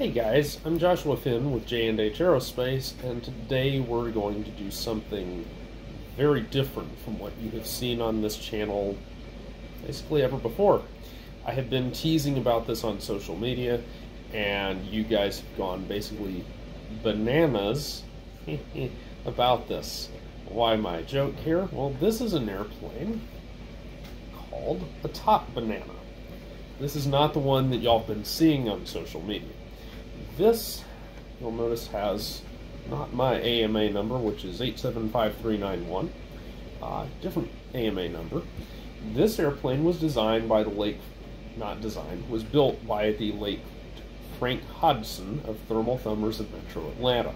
Hey guys, I'm Joshua Finn with J&H Aerospace, and today we're going to do something very different from what you have seen on this channel basically ever before. I have been teasing about this on social media, and you guys have gone basically bananas about this. Why my joke here? Well, this is an airplane called a top banana. This is not the one that y'all have been seeing on social media. This, you'll notice, has not my AMA number, which is 875391, uh, different AMA number. This airplane was designed by the late, not designed, was built by the late Frank Hodgson of Thermal Thumbers of Metro Atlanta.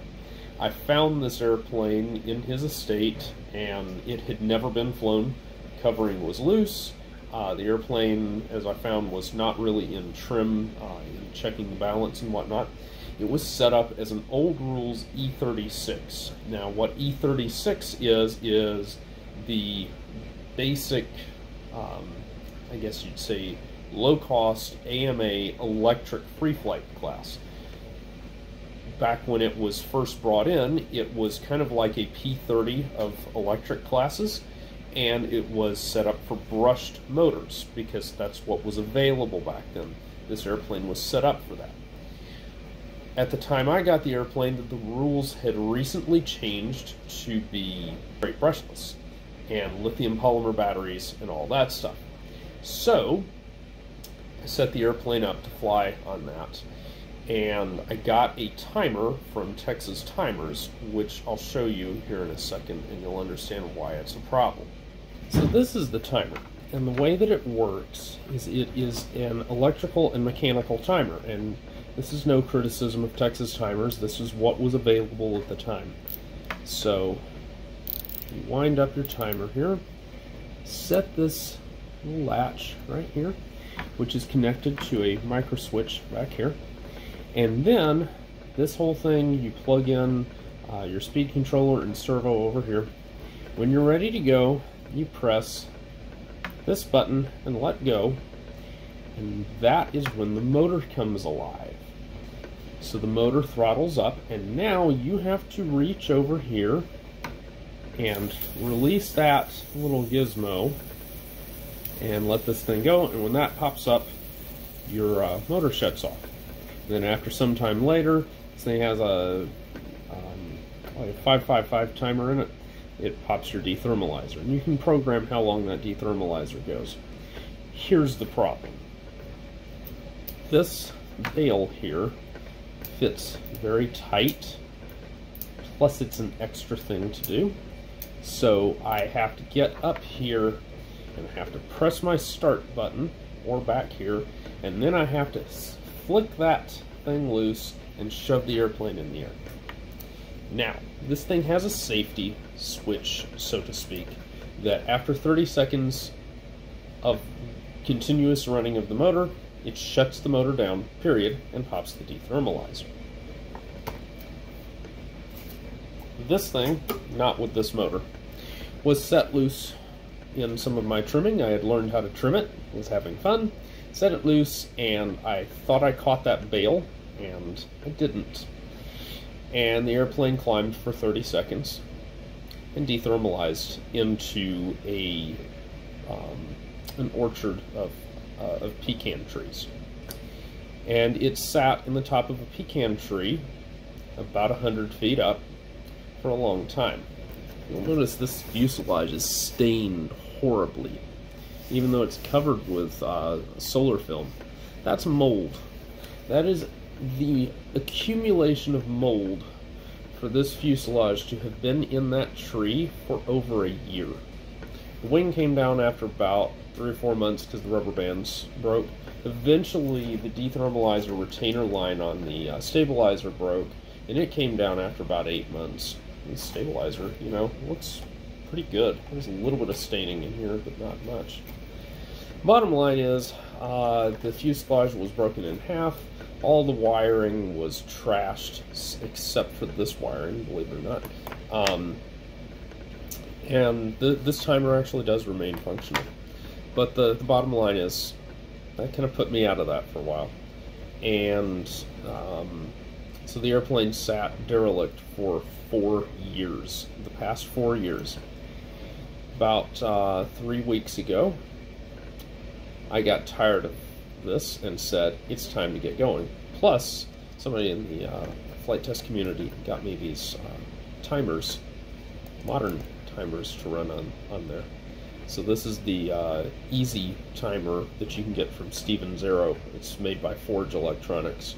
I found this airplane in his estate and it had never been flown. Covering was loose. Uh, the airplane, as I found, was not really in trim, uh, in checking balance and whatnot. It was set up as an old rules E36. Now, what E36 is, is the basic, um, I guess you'd say, low cost AMA electric free flight class back when it was first brought in, it was kind of like a P30 of electric classes, and it was set up for brushed motors because that's what was available back then. This airplane was set up for that. At the time I got the airplane, that the rules had recently changed to be straight brushless and lithium polymer batteries and all that stuff. So, I set the airplane up to fly on that and I got a timer from Texas Timers, which I'll show you here in a second, and you'll understand why it's a problem. So this is the timer, and the way that it works is it is an electrical and mechanical timer, and this is no criticism of Texas Timers, this is what was available at the time. So, you wind up your timer here, set this latch right here, which is connected to a micro switch back here, and then this whole thing, you plug in uh, your speed controller and servo over here. When you're ready to go, you press this button and let go. And that is when the motor comes alive. So the motor throttles up and now you have to reach over here and release that little gizmo and let this thing go. And when that pops up, your uh, motor shuts off. Then after some time later, this thing has a, um, like a 555 timer in it. It pops your dethermalizer, and you can program how long that dethermalizer goes. Here's the problem. This bail here fits very tight, plus it's an extra thing to do. So I have to get up here and I have to press my start button or back here, and then I have to flick that thing loose and shove the airplane in the air. Now, this thing has a safety switch, so to speak, that after 30 seconds of continuous running of the motor, it shuts the motor down, period, and pops the dethermalizer. This thing, not with this motor, was set loose in some of my trimming. I had learned how to trim it, was having fun, set it loose, and I thought I caught that bail, and I didn't. And the airplane climbed for 30 seconds and dethermalized into a um, an orchard of, uh, of pecan trees. And it sat in the top of a pecan tree about 100 feet up for a long time. You'll notice this fuselage is stained horribly even though it's covered with uh, solar film. That's mold. That is the accumulation of mold for this fuselage to have been in that tree for over a year. The wing came down after about three or four months because the rubber bands broke. Eventually, the dethermalizer retainer line on the uh, stabilizer broke, and it came down after about eight months. The stabilizer, you know, looks pretty good. There's a little bit of staining in here, but not much. Bottom line is, uh, the fuselage was broken in half. All the wiring was trashed, except for this wiring, believe it or not. Um, and the, this timer actually does remain functional. But the, the bottom line is, that kind of put me out of that for a while. and um, so the airplane sat derelict for four years, the past four years. About uh, three weeks ago, I got tired of this and said, it's time to get going. Plus, somebody in the uh, flight test community got me these uh, timers, modern timers to run on, on there. So this is the uh, easy timer that you can get from Stevens Aero. It's made by Forge Electronics.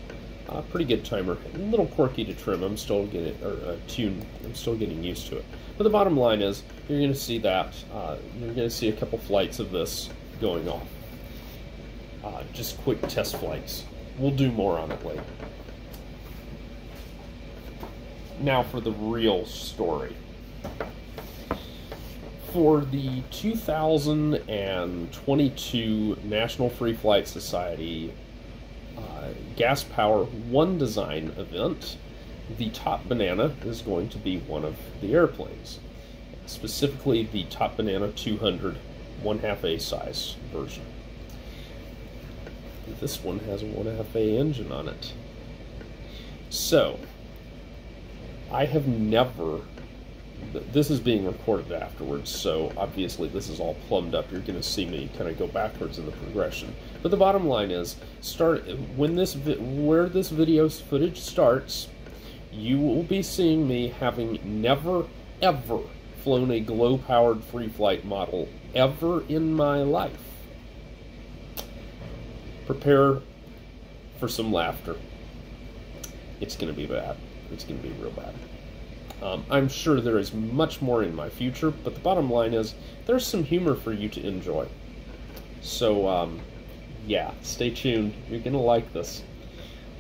Uh, pretty good timer. A little quirky to trim. I'm still getting or uh, tune. I'm still getting used to it. But the bottom line is, you're going to see that. Uh, you're going to see a couple flights of this going off. Uh, just quick test flights. We'll do more on it later. Now for the real story for the 2022 National Free Flight Society uh, Gas Power One Design event, the Top Banana is going to be one of the airplanes, specifically the Top Banana 200 one half A size version. This one has a one half A engine on it. So, I have never this is being recorded afterwards, so obviously this is all plumbed up. You're going to see me kind of go backwards in the progression. But the bottom line is, start when this where this video footage starts, you will be seeing me having never ever flown a glow-powered free flight model ever in my life. Prepare for some laughter. It's going to be bad. It's going to be real bad. Um, I'm sure there is much more in my future, but the bottom line is there's some humor for you to enjoy. So, um, yeah, stay tuned. You're going to like this.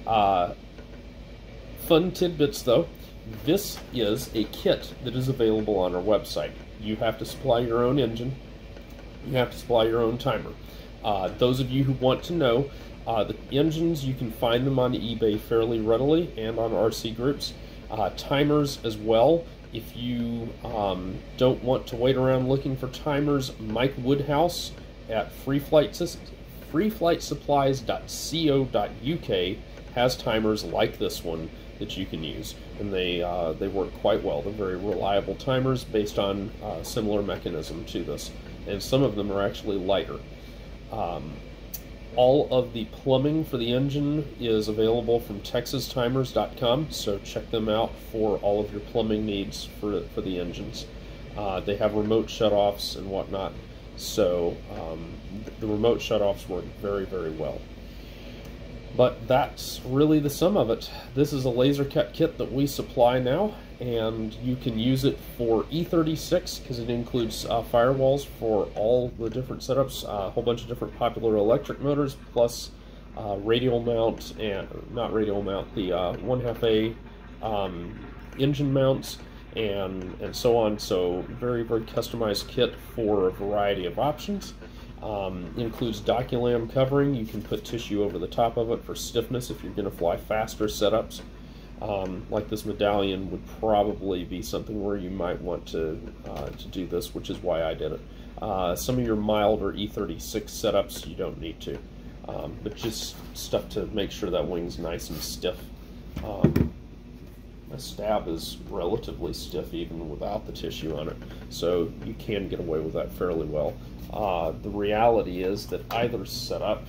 Uh, fun tidbits, though. This is a kit that is available on our website. You have to supply your own engine. You have to supply your own timer. Uh, those of you who want to know, uh, the engines, you can find them on eBay fairly readily and on RC groups uh, timers as well. If you um, don't want to wait around looking for timers, Mike Woodhouse at freeflightsupplies.co.uk has timers like this one that you can use, and they uh, they work quite well. They're very reliable timers based on uh, similar mechanism to this, and some of them are actually lighter. Um, all of the plumbing for the engine is available from texastimers.com, so check them out for all of your plumbing needs for, for the engines. Uh, they have remote shutoffs and whatnot, so um, the remote shutoffs work very, very well. But that's really the sum of it. This is a laser cut kit that we supply now, and you can use it for E36 because it includes uh, firewalls for all the different setups, uh, a whole bunch of different popular electric motors, plus uh, radial mount and not radial mount, the uh, one half A um, engine mounts, and and so on. So very very customized kit for a variety of options. Um, includes Doculam covering. You can put tissue over the top of it for stiffness if you're going to fly faster setups um, like this medallion would probably be something where you might want to uh, to do this, which is why I did it. Uh, some of your milder E36 setups you don't need to, um, but just stuff to make sure that wing's nice and stiff. Um, my stab is relatively stiff even without the tissue on it, so you can get away with that fairly well. Uh, the reality is that either setup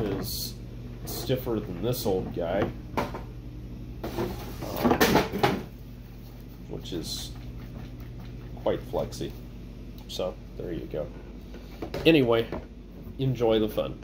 is stiffer than this old guy, which is quite flexy. So there you go. Anyway, enjoy the fun.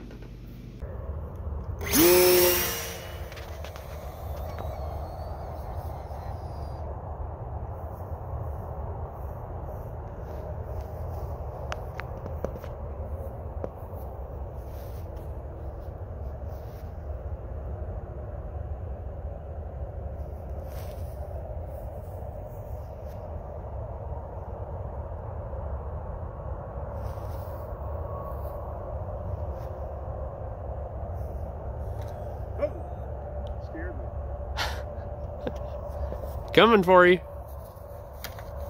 Coming for you.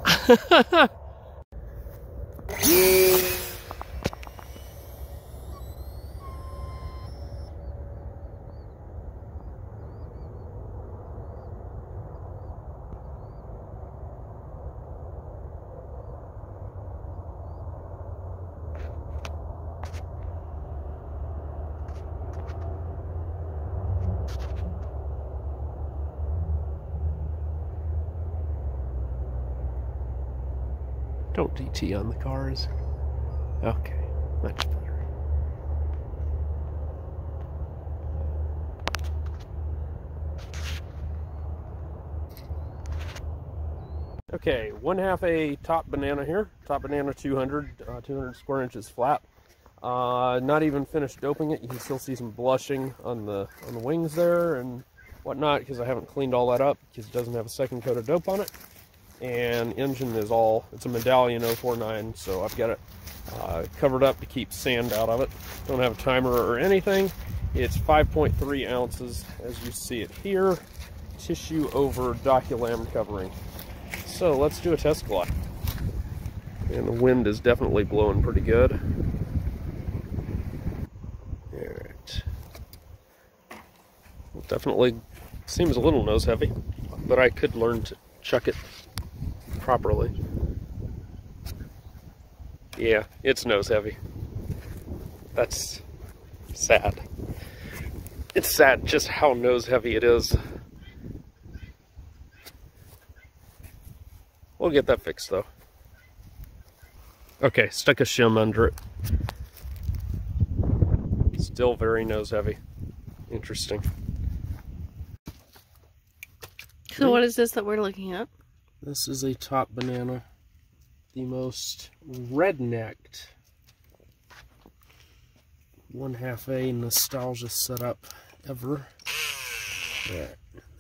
Don't On the cars. Okay, much better. Okay, one half a top banana here. Top banana 200, uh, 200 square inches flat. Uh, not even finished doping it. You can still see some blushing on the on the wings there and whatnot because I haven't cleaned all that up because it doesn't have a second coat of dope on it. And engine is all, it's a Medallion 049, so I've got it uh, covered up to keep sand out of it. Don't have a timer or anything. It's 5.3 ounces as you see it here. Tissue over Doculam covering. So let's do a test glide. And the wind is definitely blowing pretty good. Alright. Definitely seems a little nose heavy, but I could learn to chuck it properly. Yeah, it's nose heavy. That's sad. It's sad just how nose heavy it is. We'll get that fixed though. Okay, stuck a shim under it. Still very nose heavy. Interesting. So what is this that we're looking at? This is a top banana. The most red-necked one half a nostalgia setup ever. Yeah,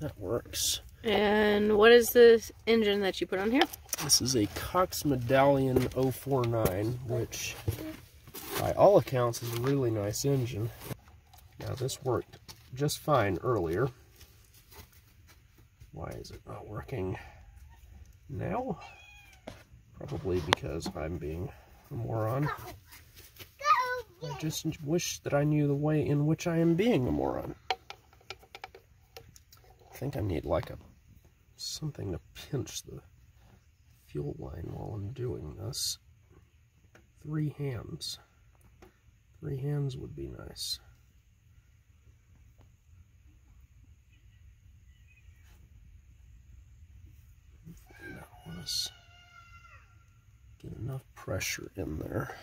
that works. And what is this engine that you put on here? This is a Cox Medallion 049, which by all accounts is a really nice engine. Now this worked just fine earlier. Why is it not working now? Probably because I'm being a moron. I just wish that I knew the way in which I am being a moron. I think I need like a something to pinch the fuel line while I'm doing this. Three hands. Three hands would be nice. Was get enough pressure in there.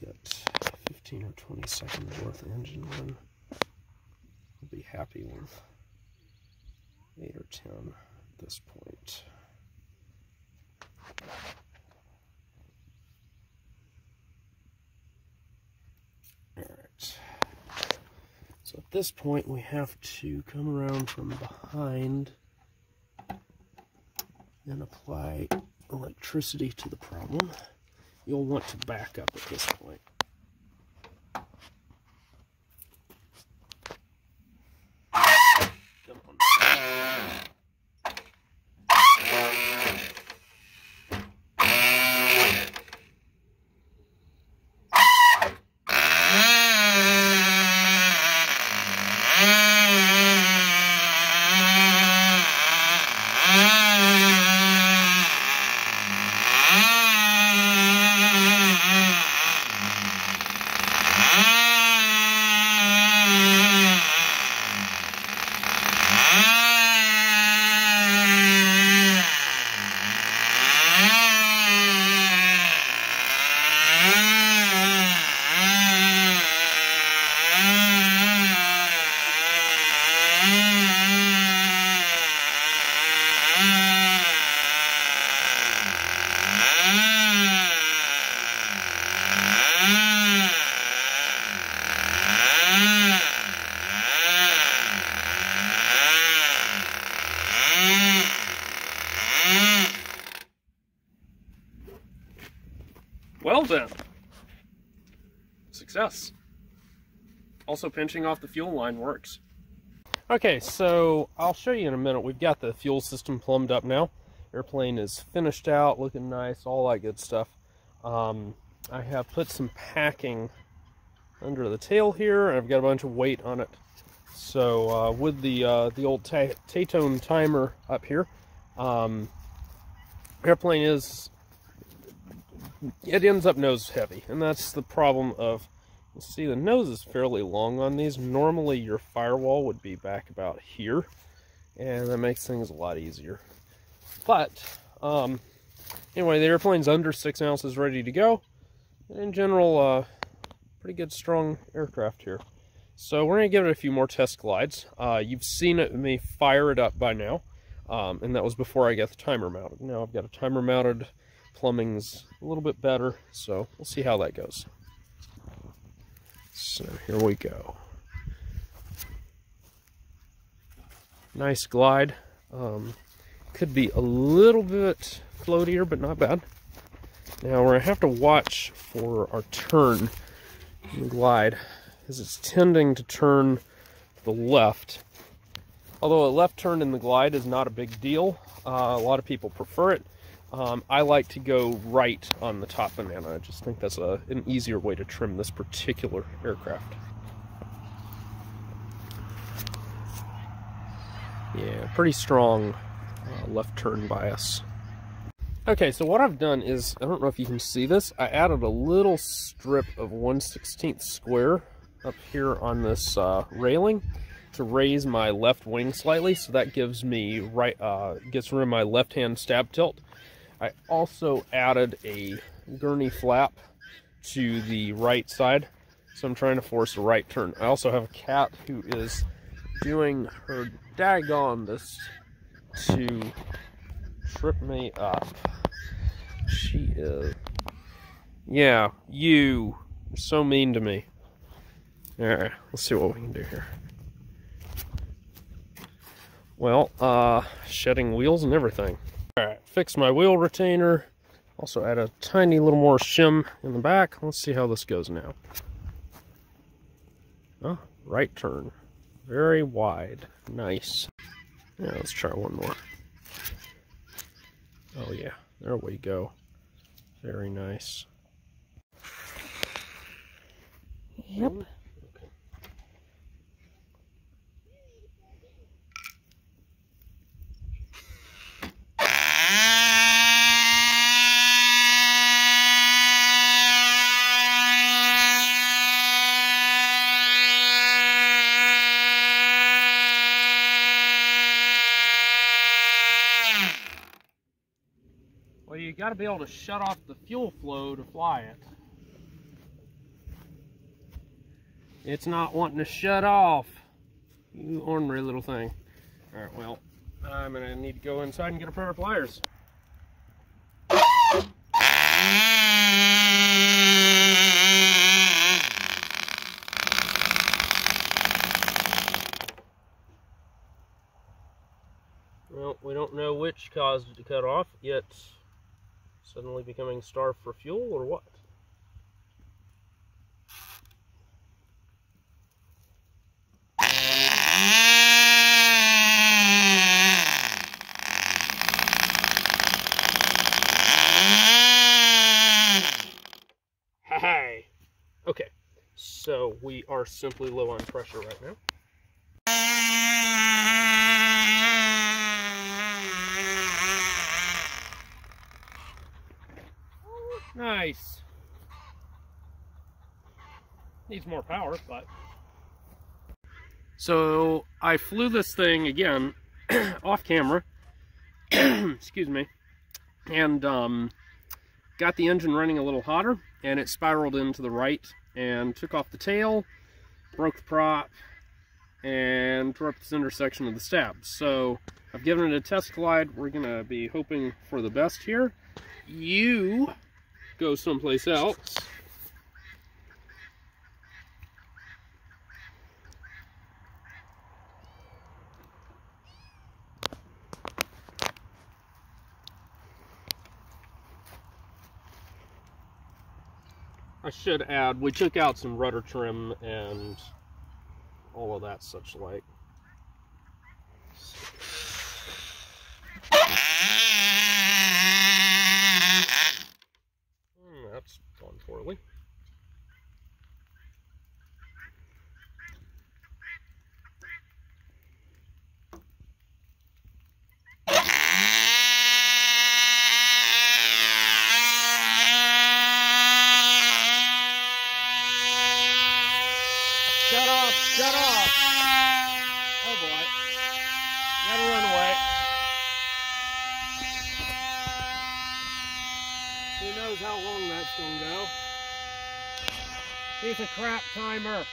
Get 15 or 20 seconds worth of engine run. I'll be happy with 8 or 10 at this point. Alright. So at this point we have to come around from behind and apply electricity to the problem. You'll want to back up at this point. Also pinching off the fuel line works. Okay, so I'll show you in a minute. We've got the fuel system plumbed up now. Airplane is finished out, looking nice, all that good stuff. Um, I have put some packing under the tail here, and I've got a bunch of weight on it. So uh, with the uh, the old Tatone timer up here, um, airplane is it ends up nose heavy, and that's the problem of, see the nose is fairly long on these. Normally your firewall would be back about here, and that makes things a lot easier. But Um, anyway, the airplane's under six ounces, ready to go. In general, uh, pretty good, strong aircraft here. So we're going to give it a few more test glides. Uh, you've seen it, me fire it up by now, um, and that was before I got the timer mounted. Now I've got a timer mounted, plumbing's a little bit better, so we'll see how that goes. So here we go. Nice glide. Um, could be a little bit floatier, but not bad. Now we're to have to watch for our turn in the glide, as it's tending to turn the left. Although a left turn in the glide is not a big deal, uh, a lot of people prefer it. Um, I like to go right on the top banana. I just think that's a, an easier way to trim this particular aircraft. Yeah, pretty strong uh, left turn bias. Okay, so what I've done is, I don't know if you can see this, I added a little strip of 1 16th square up here on this uh, railing to raise my left wing slightly, so that gives me right, uh, gets rid of my left hand stab tilt. I also added a gurney flap to the right side, so I'm trying to force a right turn. I also have a cat who is doing her daggone this to trip me up. She is. Yeah, you. You're so mean to me. Alright, let's see what we can do here. Well, uh, shedding wheels and everything. Alright, fix my wheel retainer. Also add a tiny little more shim in the back. Let's see how this goes now. Oh, right turn. Very wide. Nice. Yeah, let's try one more. Oh yeah, there we go. Very nice. Yep. Well, you got to be able to shut off the fuel flow to fly it. It's not wanting to shut off. You ornery little thing. All right, well, I'm gonna need to go inside and get a pair of pliers. Well, we don't know which caused it to cut off, yet suddenly becoming starved for fuel or what? Hey! Okay, so we are simply low on pressure right now. Nice. Needs more power, but. So I flew this thing again off camera. Excuse me. And um, got the engine running a little hotter, and it spiraled into the right and took off the tail, broke the prop, and tore up this intersection of the stab. So I've given it a test glide. We're going to be hoping for the best here. You go someplace else. Should add, we took out some rudder trim and all of that such like. Hmm, that's gone poorly. Shut off! Shut off! Oh boy. Gotta run away. knows how long that's go. Piece of crap timer.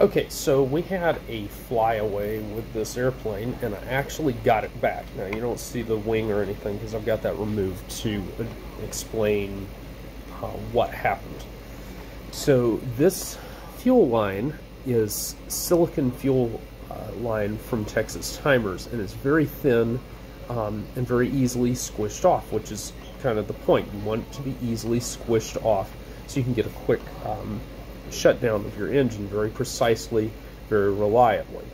Okay, so we had a flyaway with this airplane, and I actually got it back. Now, you don't see the wing or anything because I've got that removed to uh, explain uh, what happened. So, this fuel line is silicon fuel uh, line from Texas Timers, and it's very thin um, and very easily squished off, which is kind of the point. You want it to be easily squished off so you can get a quick um, shutdown of your engine very precisely, very reliably.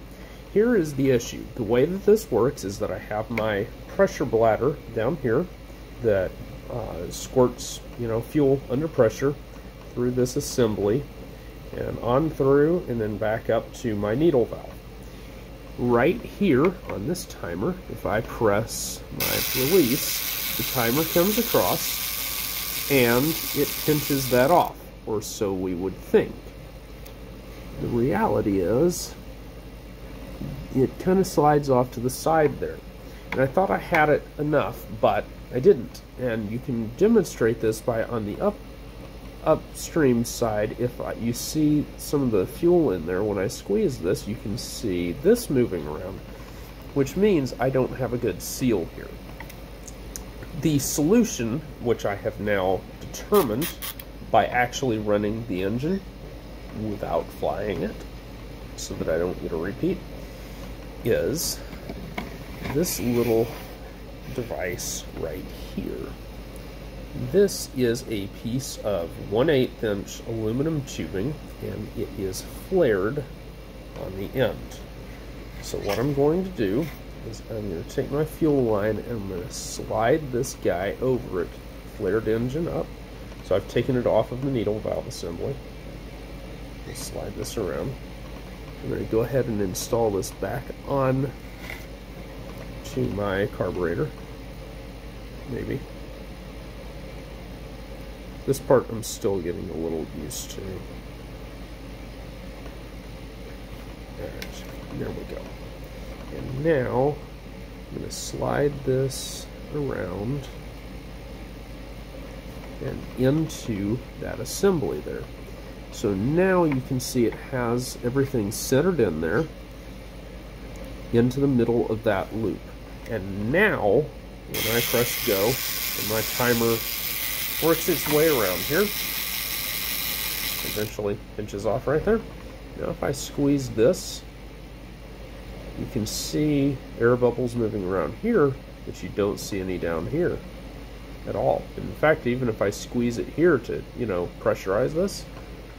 Here is the issue. The way that this works is that I have my pressure bladder down here that uh, squirts, you know, fuel under pressure through this assembly and on through and then back up to my needle valve. Right here on this timer, if I press my release, the timer comes across and it pinches that off or so we would think. The reality is, it kind of slides off to the side there. And I thought I had it enough, but I didn't. And you can demonstrate this by on the up upstream side, if I, you see some of the fuel in there, when I squeeze this, you can see this moving around, which means I don't have a good seal here. The solution, which I have now determined, by actually running the engine without flying it so that I don't get a repeat is this little device right here. This is a piece of 1 8 inch aluminum tubing and it is flared on the end. So what I'm going to do is I'm going to take my fuel line and I'm going to slide this guy over it, flared engine up, so I've taken it off of the needle valve assembly. We'll slide this around. I'm going to go ahead and install this back on to my carburetor. Maybe. This part I'm still getting a little used to. Alright, there we go. And now I'm going to slide this around and into that assembly there. So now you can see it has everything centered in there into the middle of that loop. And now, when I press go, and my timer works its way around here, eventually pinches off right there. Now if I squeeze this, you can see air bubbles moving around here, but you don't see any down here at all. In fact, even if I squeeze it here to, you know, pressurize this,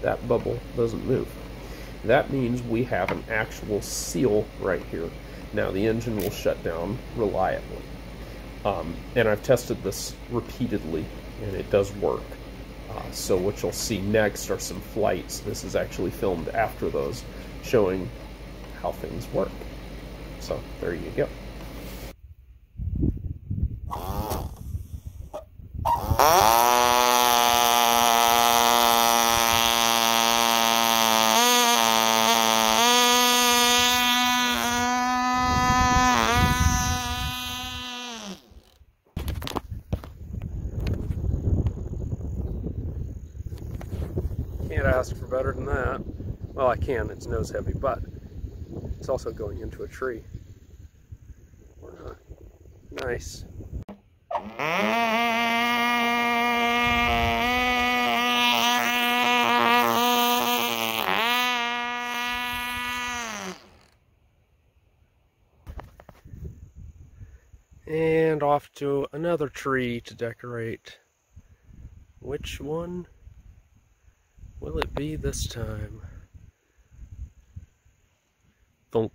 that bubble doesn't move. That means we have an actual seal right here. Now the engine will shut down reliably. Um, and I've tested this repeatedly, and it does work. Uh, so what you'll see next are some flights. This is actually filmed after those, showing how things work. So there you go. Can't ask for better than that. Well, I can, it's nose heavy, but it's also going into a tree. Or not. Nice. And off to another tree to decorate. Which one will it be this time? Thunk.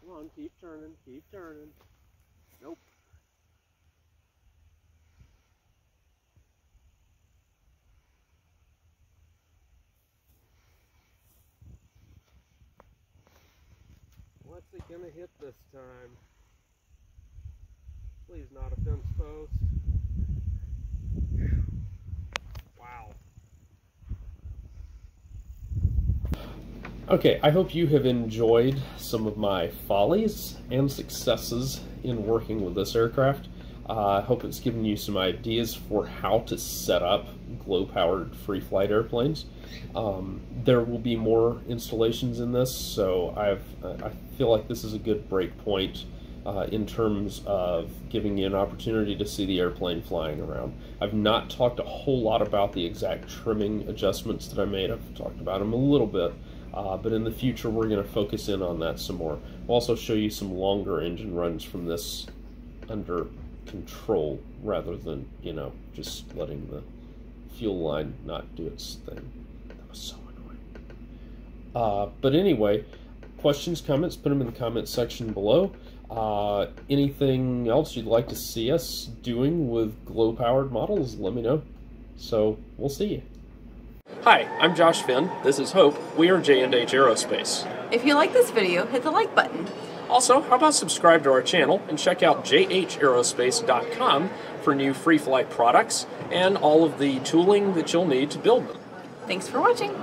Come on, keep turning, keep turning. Nope. Gonna hit this time? Please not a fence post. Wow. Okay, I hope you have enjoyed some of my follies and successes in working with this aircraft. Uh, I hope it's given you some ideas for how to set up glow-powered free flight airplanes. Um, there will be more installations in this, so I've I feel like this is a good break point uh, in terms of giving you an opportunity to see the airplane flying around. I've not talked a whole lot about the exact trimming adjustments that I made. I've talked about them a little bit. Uh, but in the future, we're going to focus in on that some more. We'll also show you some longer engine runs from this under control rather than, you know, just letting the fuel line not do its thing. That was so annoying. Uh, but anyway, questions, comments, put them in the comments section below. Uh, anything else you'd like to see us doing with glow powered models, let me know. So, we'll see you. Hi, I'm Josh Finn. This is Hope. We are J&H Aerospace. If you like this video, hit the like button. Also, how about subscribe to our channel and check out jhaerospace.com for new free flight products and all of the tooling that you'll need to build them. Thanks for watching.